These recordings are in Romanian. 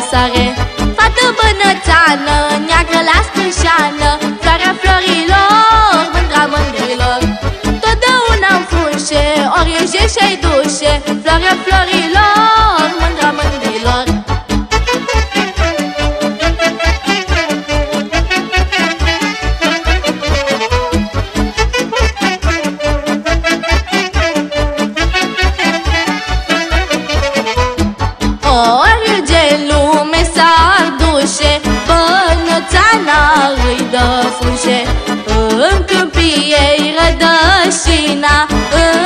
pasare câmpie îi rădășina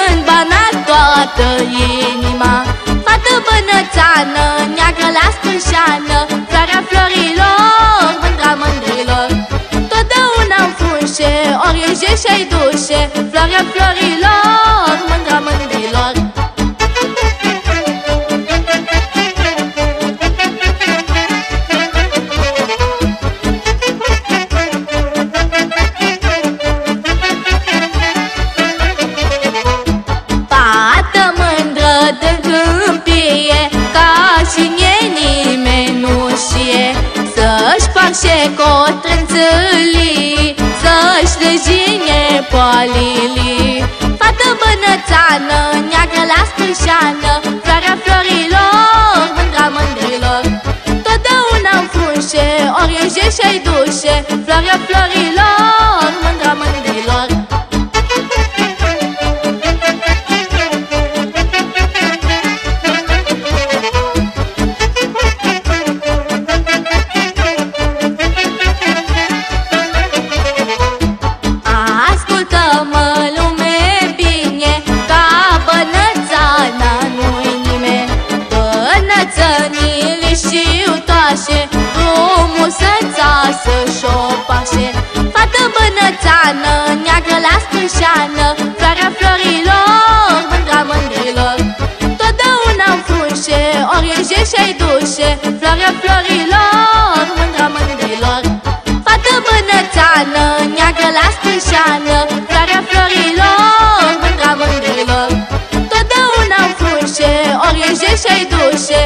În bana toată inima. Fată bănățană, neagră la stânșană Floarea florilor, mândra mândrilor. Totdeauna în fușe, ori în și-ai duce Floarea florilor, parce cotrențălii Să-și regine poalilii Fată bănățană, neagră la stânșană Floarea florilor, mândra mândrilor. Totdeauna în frunșe, ori în și-ai duce Floarea florilor, ele și iutoașe Frumusețașă și opașe Fată bănățeană, neagră la stâșeană Floarea florilor, mândra mândrilor. Totdeauna în frunșe, ori râje și-ai dușe Floarea florilor, mândra mândrilor. Fată bănățeană, neagră la stâșeană Floarea florilor, mândra mândrilor. Totdeauna în frunșe, ori râje și-ai dușe